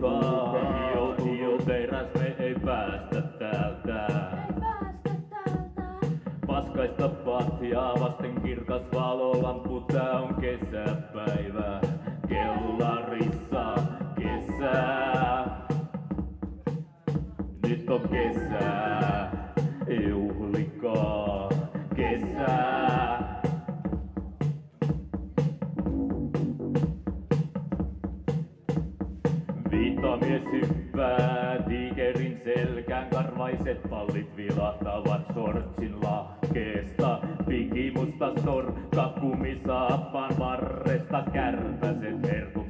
liikaa. Ilteiras me ei päästä täältä. Paskaista patjaa vasten kirkas valolampu, tää on kesäpäivä. Kellarissa kesää. Nyt on kesää, juhlikaa. Viittamies hyppää tiikerin selkään, karvaiset pallit vilahtavat shortsin lahkeesta. Pikimusta sorkka kumisaappaan varresta, kärpäset herkuttelee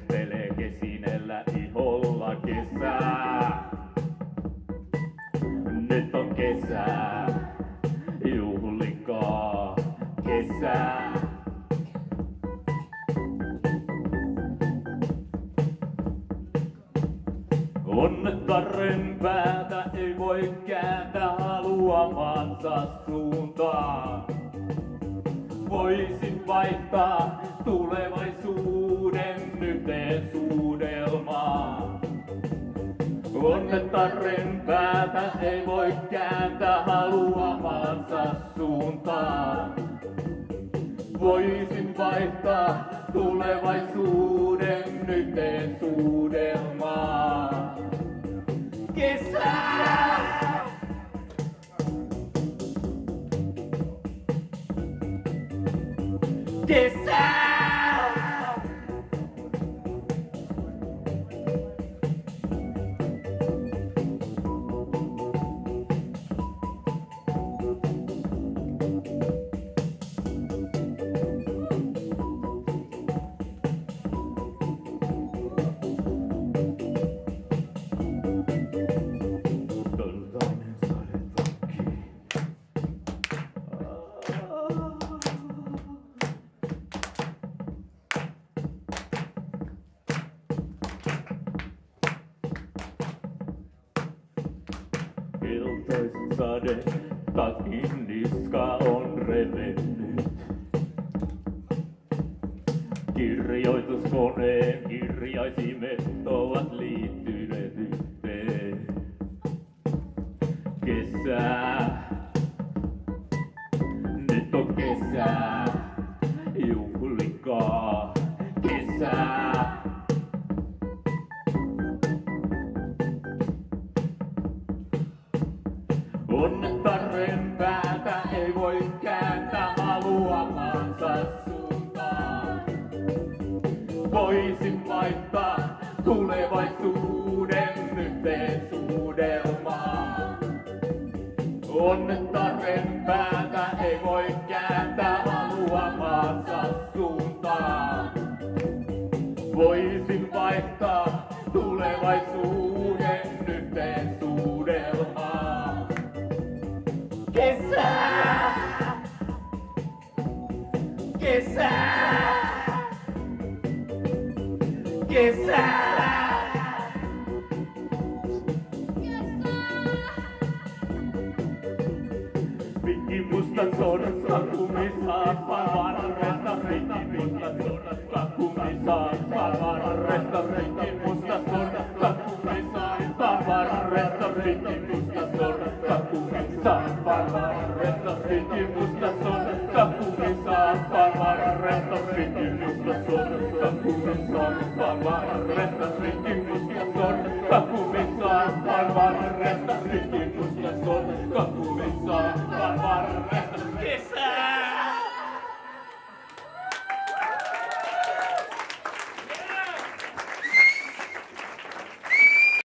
Onnettaren päätä ei voi kääntää haluamansa suuntaan. Voisin vaihtaa tulevaisuuden yhteen suudelmaan. Onnettaren päätä ei voi kääntää haluamansa suuntaan. Voisin vaihtaa tulevaisuuden yhteen suudelmaan. Kesää! Kesää! Sade takin niska on revennyt. Kirjoituskoneen kirjaisimet ovat liittyneet yhteen. Kesää, nyt on kesää, tulevaisuuden yhteen suudelmaan. Onnettaren päätä ei voi kääntää haluamansa suuntaan. Voisin vaihtaa tulevaisuuden yhteen suudelmaan. Kesää! Kesää! Kesää! Musta sorsa kumisaappa varresta Pikki musta sorsa kumisaappa varresta Pikki musta sorsa kumisaappa varresta Pikki musta sorsa kumisaappa varresta Pikki musta sorsa kumisaappa varresta Pikki musta sorsa kumisaappa varresta Pikki